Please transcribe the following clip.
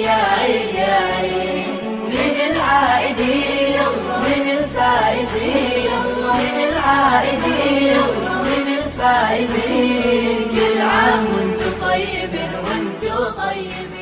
يا عيد يا عيد من العائدين من الفائزين من العائدين من الفائزين كل عام وأنتم طيبين وأنتم طيبين.